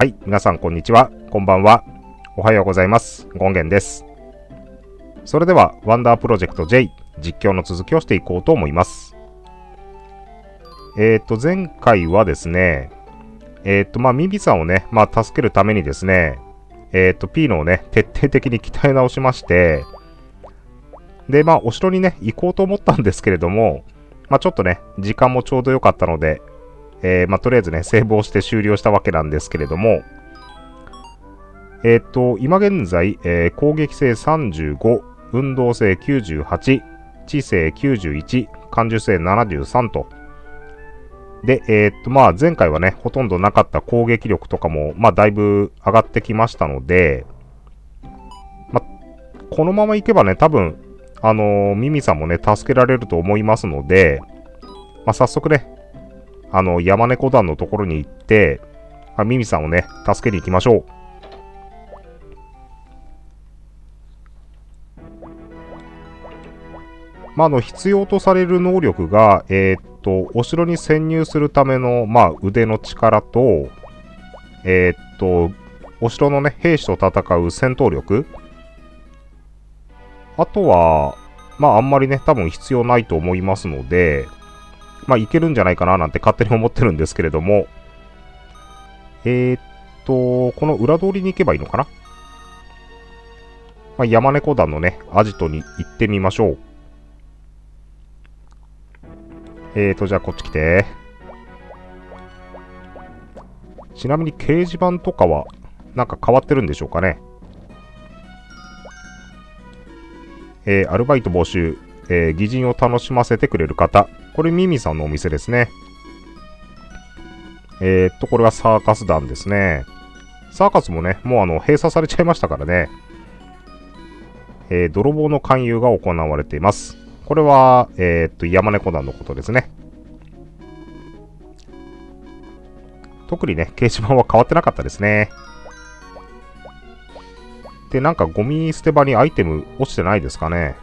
はい、皆さんこんにちは、こんばんは。おはようございます。ゴンゲンです。それでは、ワンダープロジェクト J 実況の続きをしていこうと思います。えっ、ー、と、前回はですね、えっ、ー、と、まあ、ミビさんをね、まあ、助けるためにですね、えっ、ー、と、ピーノをね、徹底的に鍛え直しまして、で、まあ、お城にね、行こうと思ったんですけれども、まあ、ちょっとね、時間もちょうど良かったので、えー、まあ、とりあえずね、セーブをして終了したわけなんですけれども、えっ、と、今現在、えー、攻撃性35、運動性98、知性91、感受性73と。で、えっ、と、まあ、前回はね、ほとんどなかった攻撃力とかも、まあ、だいぶ上がってきましたので、まあ、このままいけばね、多分、あの、ミミさんもね、助けられると思いますので、まあ、早速ね、あの、山猫団のところに行って、あミミさんをね、助けに行きましょう。まあ、あの、必要とされる能力が、えー、っと、お城に潜入するための、まあ、腕の力と、えー、っと、お城のね、兵士と戦う戦闘力。あとは、まあ、あんまりね、多分必要ないと思いますので、まあ、いけるんじゃないかななんて勝手に思ってるんですけれども、えー、っと、この裏通りに行けばいいのかな？まあ、山猫団のね、アジトに行ってみましょう。えーと、じゃあこっち来て。ちなみに掲示板とかは、なんか変わってるんでしょうかね？えー、アルバイト募集、えー、擬人を楽しませてくれる方。これミミさんのお店ですね。えー、っと、これはサーカス団ですね。サーカスもね、もうあの、閉鎖されちゃいましたからね。えー、泥棒の勧誘が行われています。これは、え、っと、山猫団のことですね。特にね、掲示板は変わってなかったですね。で、なんかゴミ捨て場にアイテム落ちてないですかね。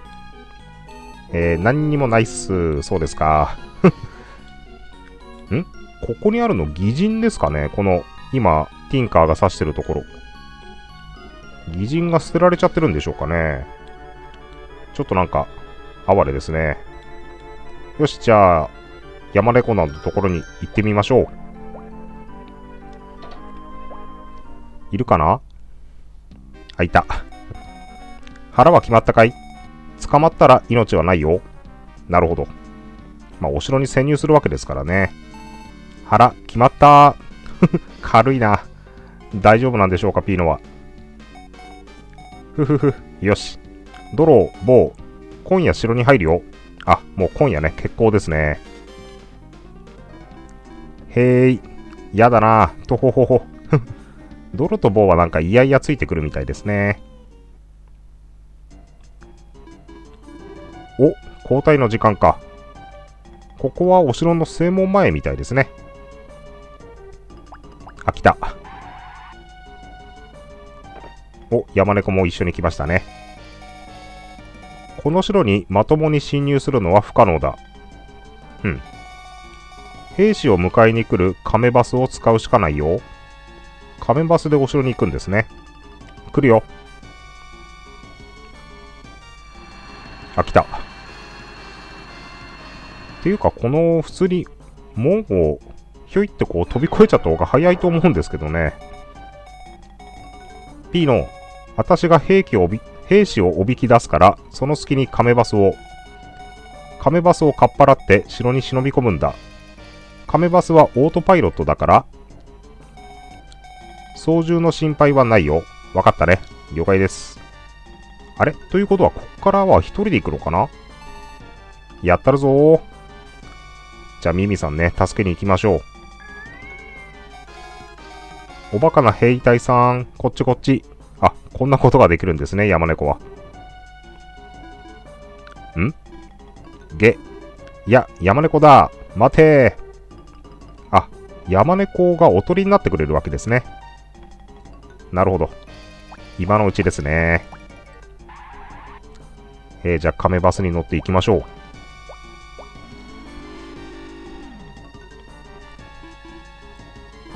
えー、何にもないっす。そうですか。ん？ここにあるの擬人ですかね？この、今、ティンカーが指してるところ。擬人が捨てられちゃってるんでしょうかね？ちょっとなんか、哀れですね。よし、じゃあ、山猫のところに行ってみましょう。いるかな？あ、いた。腹は決まったかい？捕まったら命はないよ。なるほど。まあ、お城に潜入するわけですからね。腹、決まった 軽いな。大丈夫なんでしょうか、ピーノは。ふふふ。よし。ドロー、ボー。今夜城に入るよ。あ、もう今夜ね、結構ですね。へーい。やだな。とほほほ。ドロとボーはなんかいやいやついてくるみたいですね。お、交代の時間か。ここはお城の正門前みたいですね。あ、来た。お、山猫も一緒に来ましたね。この城にまともに侵入するのは不可能だ。うん。兵士を迎えに来る亀バスを使うしかないよ。亀バスでお城に行くんですね。来るよ。あ、来た。ていうか、この普通に門をひょいってこう飛び越えちゃった方が早いと思うんですけどね。ピーノ、私が兵器をび兵士をおびき出すから、その隙に亀バスを。亀バスをかっぱらって城に忍び込むんだ。亀バスはオートパイロットだから、操縦の心配はないよ。わかったね。了解です。あれ？ということは、こっからは一人で行くのかな？やったるぞー。じゃあ、ミミさんね、助けに行きましょう。おバカな兵隊さん、こっちこっち。あ、こんなことができるんですね、山猫は。ん？げ。いや、山猫だ。待てあ、山猫がおとりになってくれるわけですね。なるほど。今のうちですね。えー、じゃあ、亀バスに乗っていきましょう。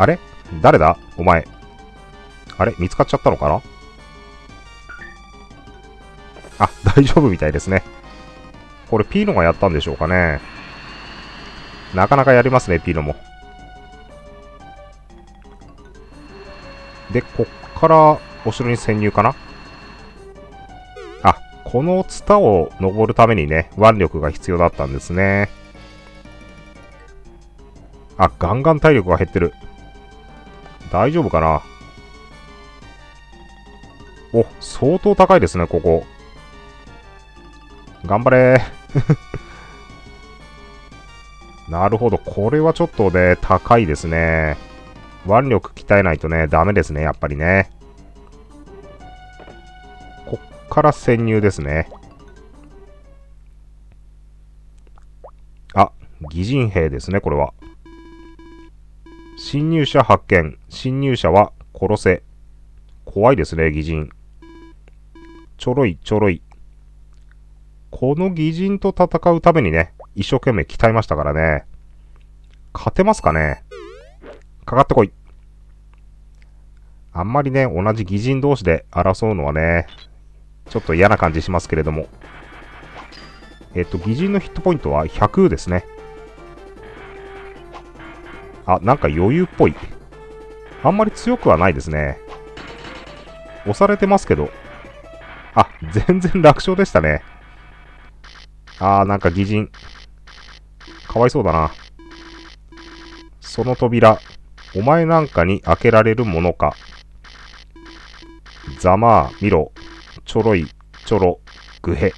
あれ？誰だ？お前。あれ？見つかっちゃったのかな？あ、大丈夫みたいですね。これピーノがやったんでしょうかね。なかなかやりますね、ピーノも。で、こっからお城に潜入かな？あ、このツタを登るためにね、腕力が必要だったんですね。あ、ガンガン体力が減ってる。大丈夫かな？お、相当高いですね、ここ。頑張れ なるほど。これはちょっとね、高いですね。腕力鍛えないとね、ダメですね、やっぱりね。こっから潜入ですね。あ、擬人兵ですね、これは。侵入者発見。侵入者は殺せ。怖いですね、擬人。ちょろい、ちょろい。この擬人と戦うためにね、一生懸命鍛えましたからね。勝てますかね？かかってこい。あんまりね、同じ擬人同士で争うのはね、ちょっと嫌な感じしますけれども。えっと、擬人のヒットポイントは100ですね。あ、なんか余裕っぽい。あんまり強くはないですね。押されてますけど。あ、全然楽勝でしたね。あー、なんか擬人。かわいそうだな。その扉、お前なんかに開けられるものか。ざまあ、見ろ。ちょろい、ちょろ、ぐへ。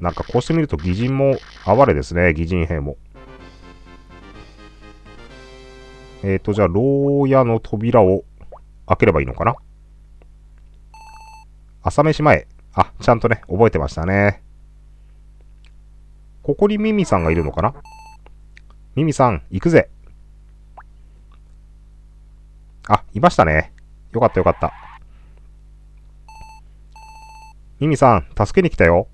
なんかこうしてみると擬人も哀れですね、擬人兵も。えっ、ー、と、じゃあ、牢屋の扉を開ければいいのかな？朝飯前。あ、ちゃんとね、覚えてましたね。ここにミミさんがいるのかな？ミミさん、行くぜ。あ、いましたね。よかったよかった。ミミさん、助けに来たよ。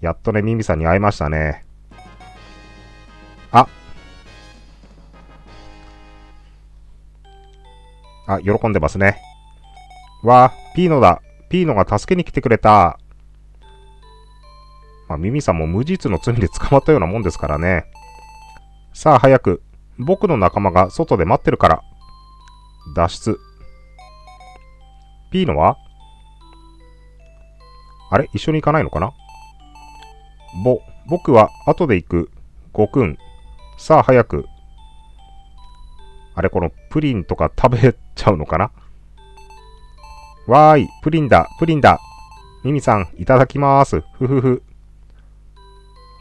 やっとね、ミミさんに会いましたね。あ、喜んでますね。わあ、ピーノだ。ピーノが助けに来てくれた。まあ、ミミさんも無実の罪で捕まったようなもんですからね。さあ、早く。僕の仲間が外で待ってるから。脱出。ピーノは？あれ？一緒に行かないのかな？ぼ、僕は後で行く。ごくん。さあ、早く。あれ、このプリンとか食べちゃうのかな？わーい、プリンだ、プリンだ。ミミさん、いただきます。ふふふ。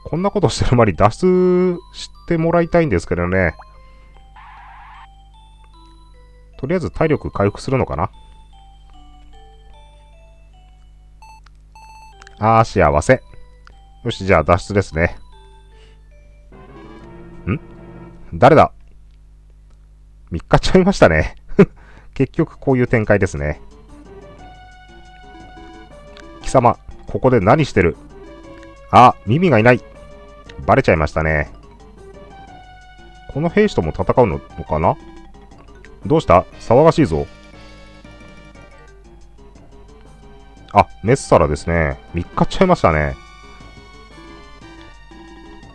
こんなことしてる間に脱出してもらいたいんですけどね。とりあえず体力回復するのかな？あー、幸せ。よし、じゃあ脱出ですね。ん？誰だ？見っかっちゃいましたね。結局こういう展開ですね。貴様、ここで何してる？あ、耳がいない。バレちゃいましたね。この兵士とも戦うのかな？どうした？騒がしいぞ。あ、メッサラですね。見っかっちゃいましたね。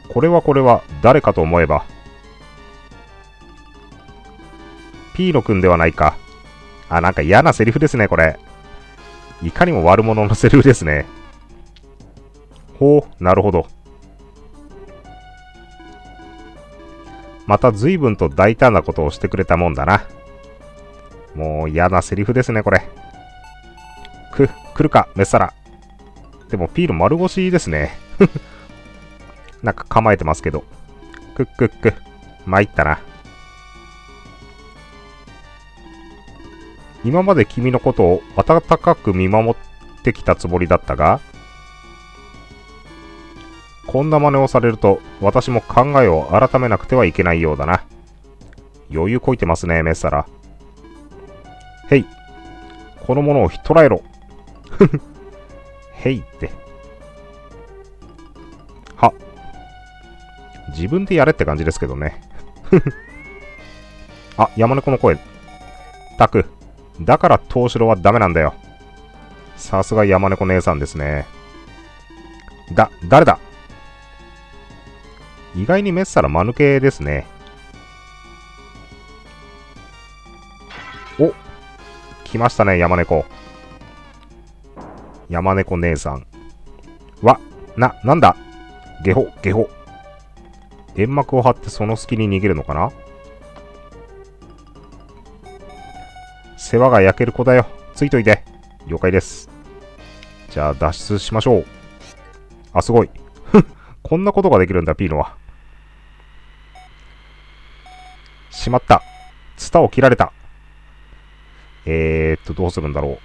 これはこれは誰かと思えば。ピーノ君ではないか。あ、なんか嫌なセリフですね、これ。いかにも悪者のセリフですね。ほう、なるほど。また随分と大胆なことをしてくれたもんだな。もう嫌なセリフですね、これ。く、来るか、メッサラ。でもピール丸腰ですね。なんか構えてますけど。くっくっく。参ったな。今まで君のことを温かく見守ってきたつもりだったが、こんな真似をされると、私も考えを改めなくてはいけないようだな。余裕こいてますね、メッサラ。へい。この者をひっ捕らえろ。へいって。は。自分でやれって感じですけどね。あ、山猫の声。たく。だから東城はダメなんだよ。さすが山猫姉さんですね。だ、誰だ？意外にメッサラ間抜けですね。お来ましたね、山猫。山猫姉さん。わ、な、なんだ？ゲホ、ゲホ。煙幕を張ってその隙に逃げるのかな？世話が焼ける子だよ。ついといて。了解です。じゃあ脱出しましょう。あ、すごい。こんなことができるんだ、ピーノは。しまった。ツタを切られた。えー、っと、どうするんだろ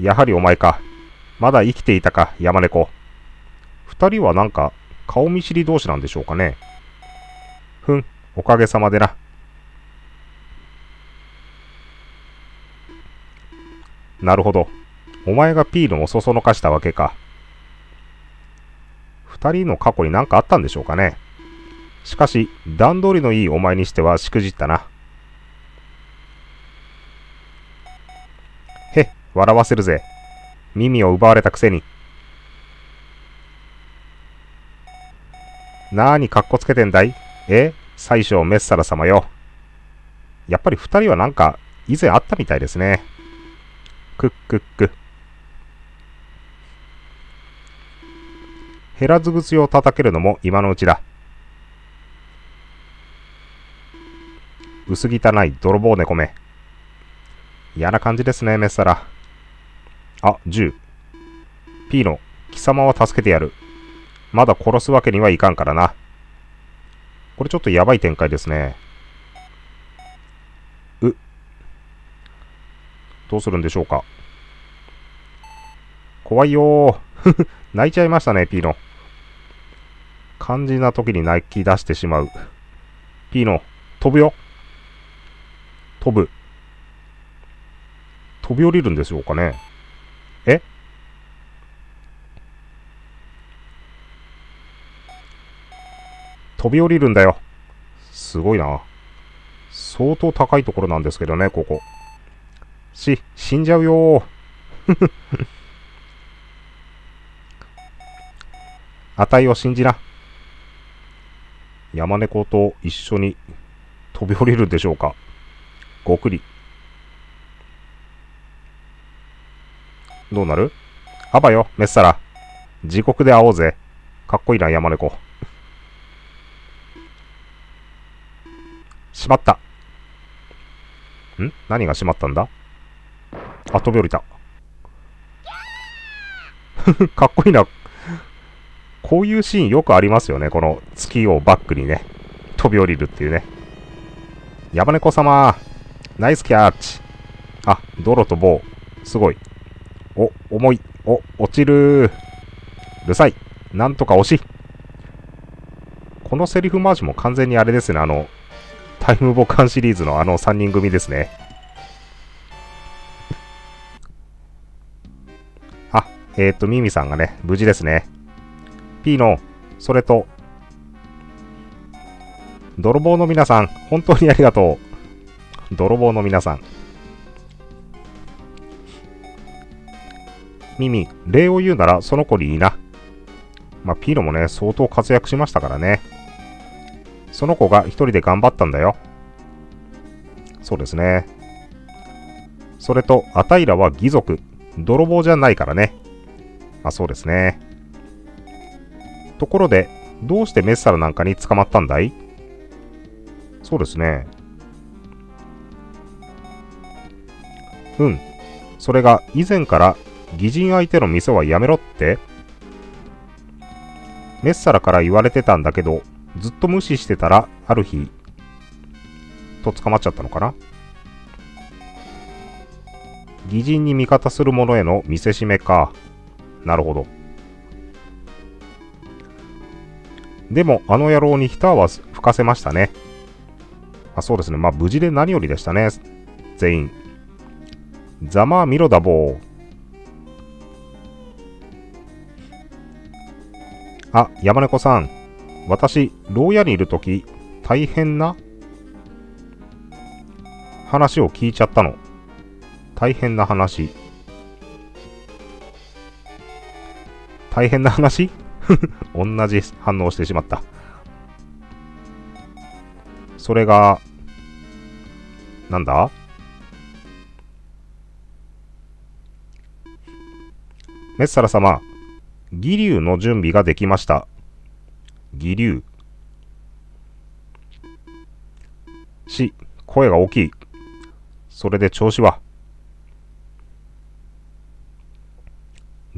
う。やはりお前か。まだ生きていたか、山猫。二人はなんか、顔見知り同士なんでしょうかね。ふん、おかげさまでな。なるほど。お前がピールをそそのかしたわけか。二人の過去に何かあったんでしょうかね。しかし、段取りのいいお前にしてはしくじったな。へっ、笑わせるぜ。耳を奪われたくせに。なーにかっこつけてんだい？え最初メッサラ様よ。やっぱり二人はなんか以前あったみたいですね。くっくっく。減らず口を叩けるのも今のうちだ。薄汚い泥棒猫め。嫌な感じですね、メッサラ。あ、銃。ピーノ、貴様は助けてやる。まだ殺すわけにはいかんからな。これちょっとやばい展開ですね。どうするんでしょうか？怖いよー。泣いちゃいましたね、ピーノ。肝心な時に泣き出してしまう。ピーノ、飛ぶよ。飛ぶ。飛び降りるんでしょうかね。え？飛び降りるんだよ。すごいな。相当高いところなんですけどね、ここ。し、死んじゃうよ 値を信じな。山猫と一緒に飛び降りるでしょうか。ごくり。どうなる？あばよ、メッサラ。地獄で会おうぜ。かっこいいな、山猫。しまった。ん？何がしまったんだ？あ、飛び降りた。かっこいいな。こういうシーンよくありますよね。この月をバックにね、飛び降りるっていうね。山猫様、ナイスキャッチ。あ、泥と棒。すごい。お、重い。お、落ちるうるさい。なんとか押し。このセリフマージも完全にあれですね。あの、タイムボカンシリーズのあの3人組ですね。あ、えっ、と、ミミさんがね、無事ですね。P の、それと、泥棒の皆さん、本当にありがとう。泥棒の皆さん。ミミ、礼を言うならその子にいいな。まあ、ピーノもね、相当活躍しましたからね。その子が一人で頑張ったんだよ。そうですね。それと、アタイラは義族。泥棒じゃないからね。あ、そうですね。ところで、どうしてメッサルなんかに捕まったんだい？そうですね。うん。それが以前から義人相手の店はやめろって？メッサラから言われてたんだけど、ずっと無視してたら、ある日、と捕まっちゃったのかな？義人に味方する者への見せしめか。なるほど。でも、あの野郎に一泡吹かせましたね。あ、そうですね。まあ、無事で何よりでしたね。全員。ざまあみろだぼう。あ、山猫さん。私、牢屋にいるとき、大変な話を聞いちゃったの。大変な話。大変な話？同じ反応してしまった。それが、なんだ？メッサラ様、義龍の準備ができました。義龍。し、声が大きい。それで調子は？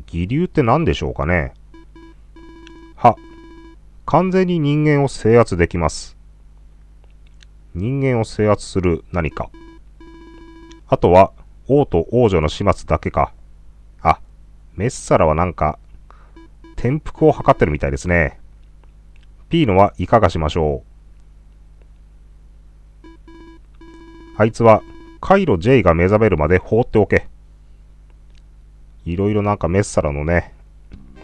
義流って何でしょうかね？は、完全に人間を制圧できます。人間を制圧する何か。あとは、王と王女の始末だけか。あ、メッサラはなんか、転覆を図ってるみたいですね。ピーノはいかがしましょうあいつは、カイロ J が目覚めるまで放っておけ。いろいろなんかメッサラのね、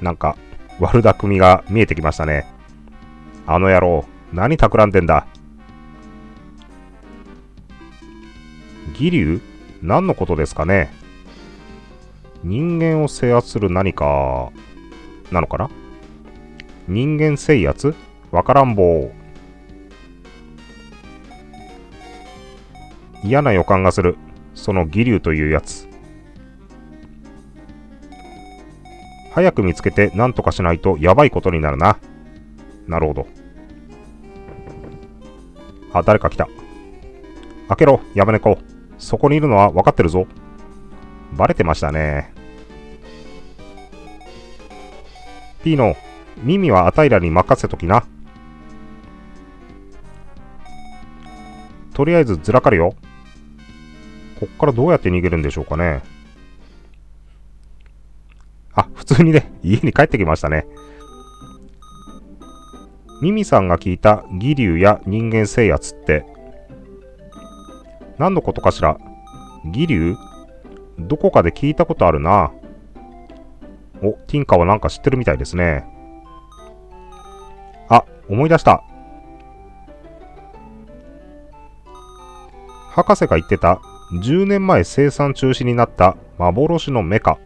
なんか悪巧みが見えてきましたね。あの野郎、何企んでんだ？義龍何のことですかね？人間を制圧する何か、なのかな？人間制圧？わからんぼう。嫌な予感がする。その義龍というやつ。早く見つけて何とかしないとやばいことになるな。なるほど。あ、誰か来た。開けろ、ヤマネコ。そこにいるのは分かってるぞ。バレてましたね。ピーノ、耳はアタイラに任せときな。とりあえずずらかるよ。こっからどうやって逃げるんでしょうかね。あ、普通にね、家に帰ってきましたね。ミミさんが聞いた義龍や人間制圧って、何のことかしら？義龍どこかで聞いたことあるな。お、ティンカはなんか知ってるみたいですね。あ、思い出した。博士が言ってた10年前生産中止になった幻のメカ。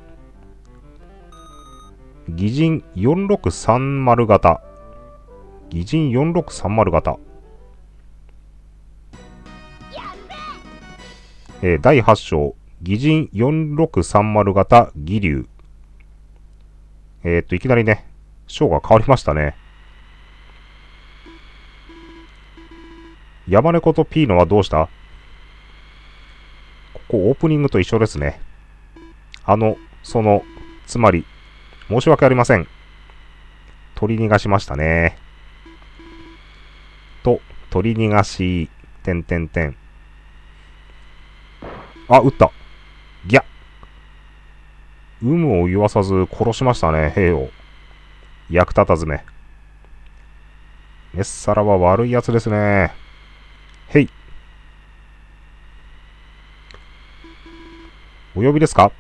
擬人4630型。擬人4630型。えー、第8章、擬人4630型義龍。えー、っと、いきなりね、章が変わりましたね。山猫とピーノはどうした？ここオープニングと一緒ですね。あの、その、つまり、申し訳ありません。取り逃がしましたね。と、取り逃がし、てんてんてん。あ、撃った。ギャ有無を言わさず殺しましたね、兵を。役立たずめ。メッサラは悪いやつですね。へい。お呼びですか？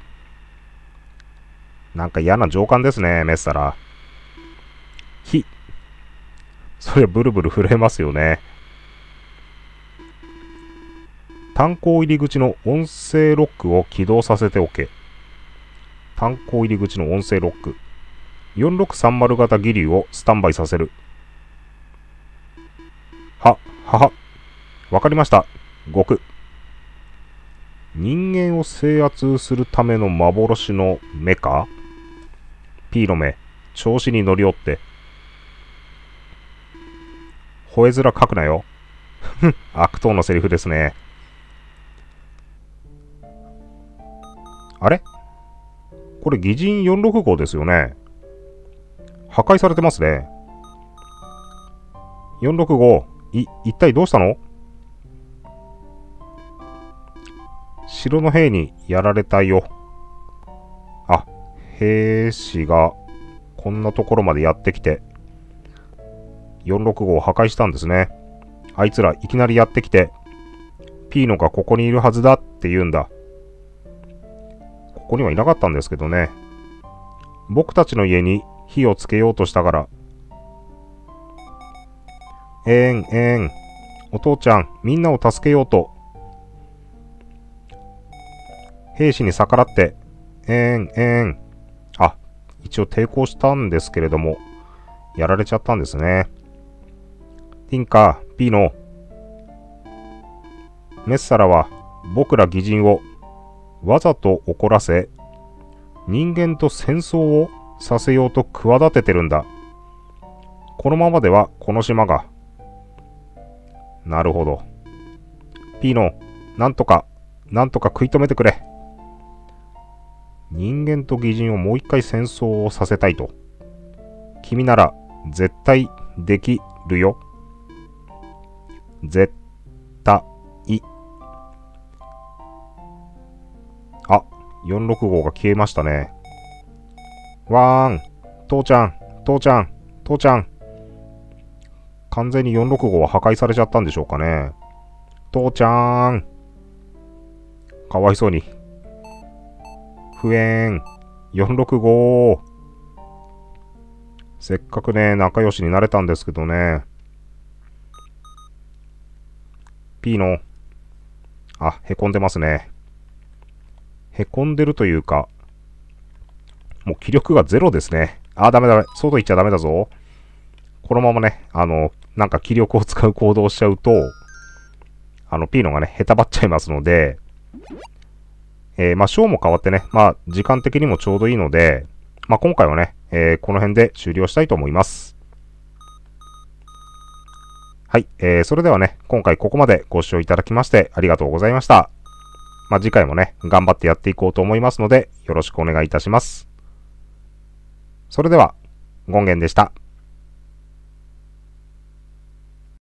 なんか嫌な上官ですね、メッサラ。ひ。それブルブル震えますよね。炭鉱入り口の音声ロックを起動させておけ。炭鉱入り口の音声ロック。4630型義流をスタンバイさせる。は、はは。わかりました。極。人間を制圧するための幻のメカ？ピーロめ、調子に乗りおって。吠え面書くなよ。悪党のセリフですね。あれ？これ、擬人465ですよね。破壊されてますね。465、い、一体どうしたの？城の兵にやられたよ。兵士がこんなところまでやってきて、465を破壊したんですね。あいつらいきなりやってきて、ピーノがここにいるはずだって言うんだ。ここにはいなかったんですけどね。僕たちの家に火をつけようとしたから。えーん、えーん。お父ちゃん、みんなを助けようと。兵士に逆らって、えーん、えーん。一応抵抗したんですけれども、やられちゃったんですね。ティンカー、ピーノ。メッサラは僕ら義人をわざと怒らせ、人間と戦争をさせようと企ててるんだ。このままではこの島が。なるほど。ピーノ、なんとか、なんとか食い止めてくれ。人間と義人をもう一回戦争をさせたいと。君なら絶対できるよ。絶対。あ、465が消えましたね。わーん。父ちゃん、父ちゃん、父ちゃん。完全に465は破壊されちゃったんでしょうかね。父ちゃん。かわいそうに。不縁。465。せっかくね、仲良しになれたんですけどね。P の、あ、へこんでますね。へこんでるというか、もう気力がゼロですね。あ、ダメだ。外行っちゃダメだぞ。このままね、あの、なんか気力を使う行動をしちゃうと、あの、P のがね、へたばっちゃいますので、えー、まあ、章も変わってね、まあ、時間的にもちょうどいいので、まあ、今回はね、えー、この辺で終了したいと思います。はい、えー、それではね、今回ここまでご視聴いただきましてありがとうございました。まあ、次回もね、頑張ってやっていこうと思いますので、よろしくお願いいたします。それでは、ゴンゲンでした。